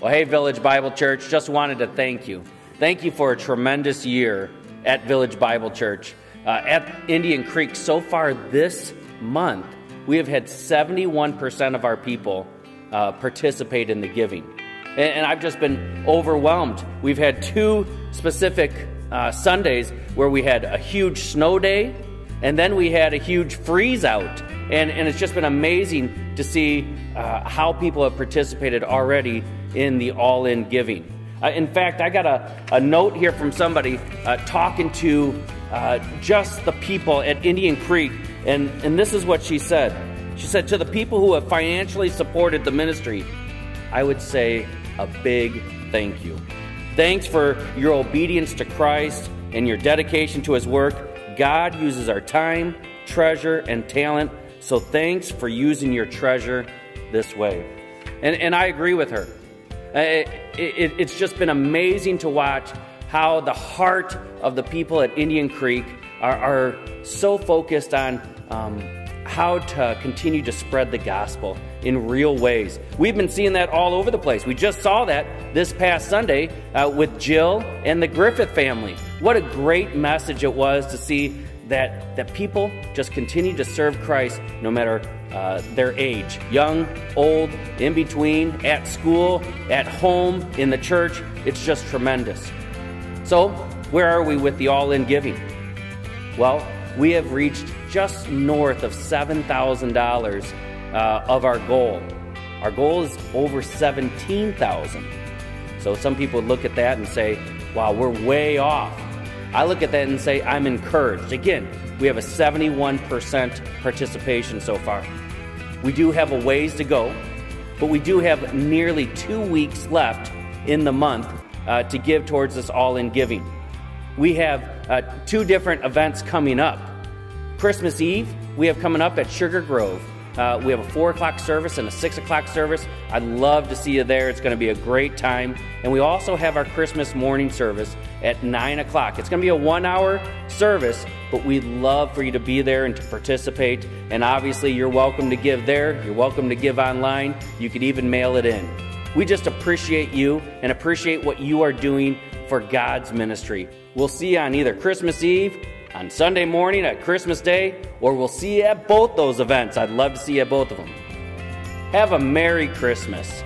Well, hey, Village Bible Church, just wanted to thank you. Thank you for a tremendous year at Village Bible Church. Uh, at Indian Creek, so far this month, we have had 71% of our people uh, participate in the giving. And, and, I've just been overwhelmed. We've had two specific uh, Sundays where we had a huge snow day, and then we had a huge freeze out. And, and it's just been amazing to see uh, how people have participated already in the all in giving. Uh, in fact, I got a, a note here from somebody uh, talking to uh, just the people at Indian Creek, and, and this is what she said. She said, To the people who have financially supported the ministry, I would say a big thank you. Thanks for your obedience to Christ and your dedication to His work. God uses our time, treasure, and talent, so thanks for using your treasure this way. And, and I agree with her. It, it, it's just been amazing to watch how the heart of the people at Indian Creek are, are so focused on um, how to continue to spread the gospel in real ways. We've been seeing that all over the place. We just saw that this past Sunday uh, with Jill and the Griffith family. What a great message it was to see that, that people just continue to serve Christ no matter uh, their age young, old, in between, at school, at home, in the church. It's just tremendous. So, where are we with the all in giving? Well, we have reached just north of $7,000 uh, of our goal. Our goal is over 17,000. So some people look at that and say, wow, we're way off. I look at that and say, I'm encouraged. Again, we have a 71% participation so far. We do have a ways to go, but we do have nearly two weeks left in the month uh, to give towards this all in giving. We have uh, two different events coming up. Christmas Eve, we have coming up at Sugar Grove. Uh, we have a 4 o'clock service and a 6 o'clock service. I'd love to see you there. It's going to be a great time. And we also have our Christmas morning service at 9 o'clock. It's going to be a one hour service, but we'd love for you to be there and to participate. And obviously, you're welcome to give there, you're welcome to give online. You could even mail it in. We just appreciate you and appreciate what you are doing for God's ministry. We'll see you on either Christmas Eve on Sunday morning at Christmas Day, or we'll see you at both those events. I'd love to see you at both of them. Have a Merry Christmas.